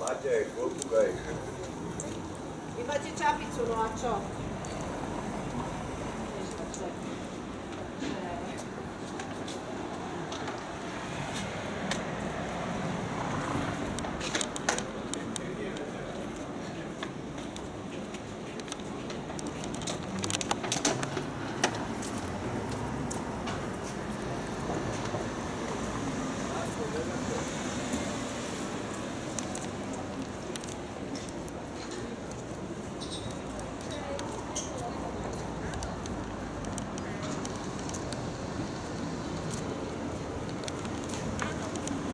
Macie, kurwa. I macie czapit, no a co?